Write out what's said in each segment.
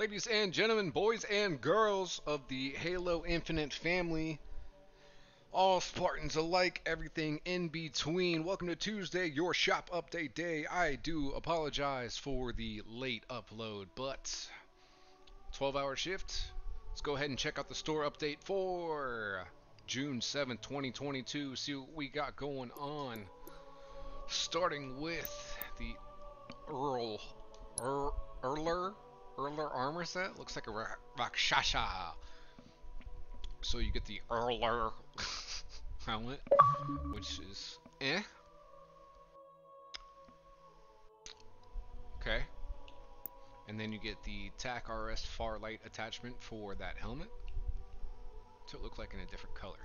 Ladies and gentlemen, boys and girls of the Halo Infinite family, all Spartans alike, everything in between. Welcome to Tuesday, your shop update day. I do apologize for the late upload, but 12 hour shift. Let's go ahead and check out the store update for June 7th, 2022. See what we got going on. Starting with the Earl Erler Erler armor set. Looks like a Rakshasa. So you get the Erler helmet, which is eh. Okay. And then you get the TAC RS Farlight attachment for that helmet. So it looks like in a different color.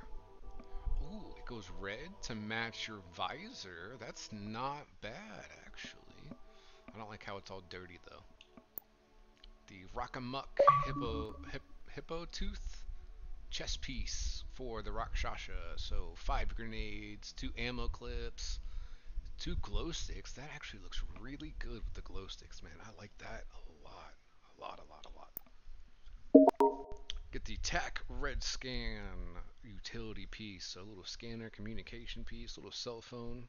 Ooh, it goes red to match your visor. That's not bad, actually. I don't like how it's all dirty, though Rockamuck Hippo hip, Hippo Tooth chest piece for the Rakshasa. So five grenades, two ammo clips, two glow sticks. That actually looks really good with the glow sticks, man. I like that a lot, a lot, a lot, a lot. Get the TAC Red Scan utility piece, a little scanner communication piece, little cell phone.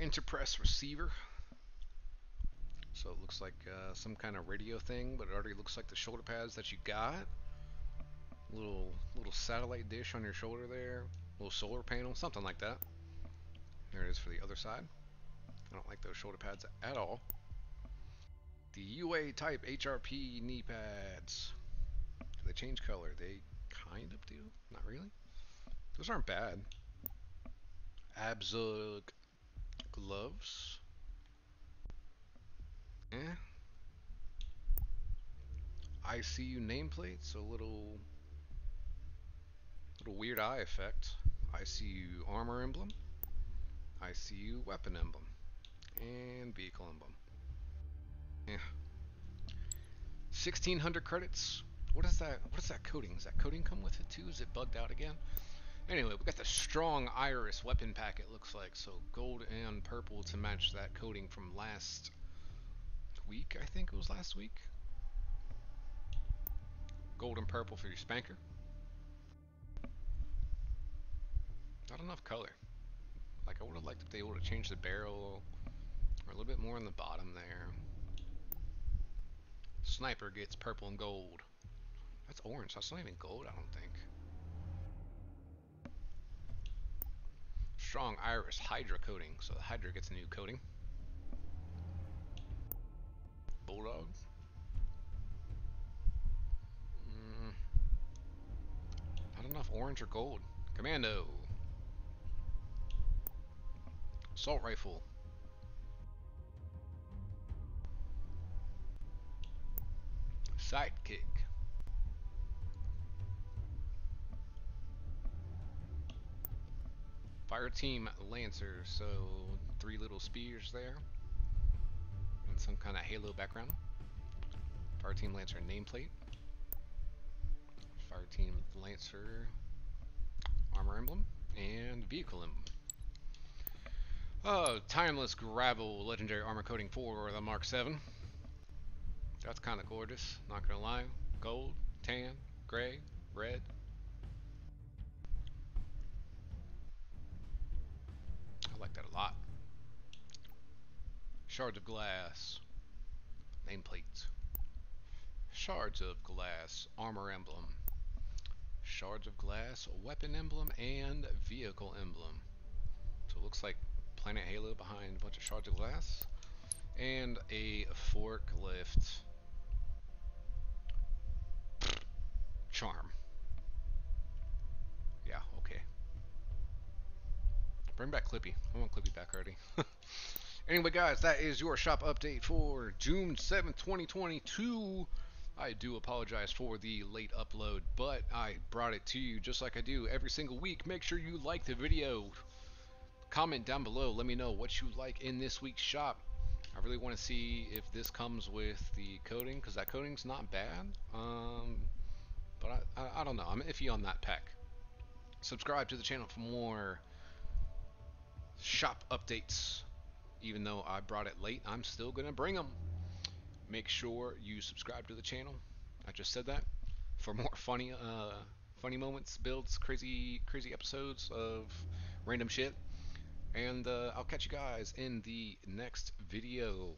Interpress receiver, so it looks like uh, some kind of radio thing, but it already looks like the shoulder pads that you got. Little little satellite dish on your shoulder there, little solar panel, something like that. There it is for the other side. I don't like those shoulder pads at all. The UA type HRP knee pads. Do they change color? They kind of do. Not really. Those aren't bad. Abzug gloves. Eh. ICU nameplate, so little little weird eye effect. ICU armor emblem, ICU weapon emblem, and vehicle emblem. Yeah. 1600 credits. What is that? What is that coating? Does that coating come with it too? Is it bugged out again? Anyway, we got the strong iris weapon pack. It looks like so gold and purple to match that coating from last week, I think it was last week. Gold and purple for your SPNKr. Not enough color. Like I would have liked if they would have changed the barrel or a little bit more on the bottom there. Sniper gets purple and gold. That's orange. That's not even gold, I don't think. Strong Iris Hydra coating. So the Hydra gets a new coating. Orange or gold. Commando. Assault rifle. Sidekick. Fire team Lancer, so three little spears there And some kind of halo background. Fire Team Lancer nameplate. Fire Team Lancer armor emblem and vehicle emblem. Oh, Timeless Gravel Legendary Armor Coating for the Mark 7. That's kind of gorgeous, not gonna lie. Gold, tan, gray, red. I like that a lot. Shards of glass. Nameplates. Shards of glass. Armor emblem. Shards of glass. Weapon emblem and vehicle emblem. So it looks like Planet Halo behind a bunch of shards of glass. And a forklift. Charm. Yeah, okay. Bring back Clippy. I want Clippy back already. Anyway, guys, that is your shop update for June 7th, 2022. I do apologize for the late upload, but I brought it to you just like I do every single week. Make sure you like the video. Comment down below. Let me know what you like in this week's shop. I really want to see if this comes with the coating, because that coating's not bad. Um, but I, I, I don't know. I'm iffy on that pack. Subscribe to the channel for more shop updates even though I brought it late, I'm still going to bring them. Make sure you subscribe to the channel. I just said that for more funny, uh, funny moments, builds, crazy, crazy episodes of random shit. And uh, I'll catch you guys in the next video.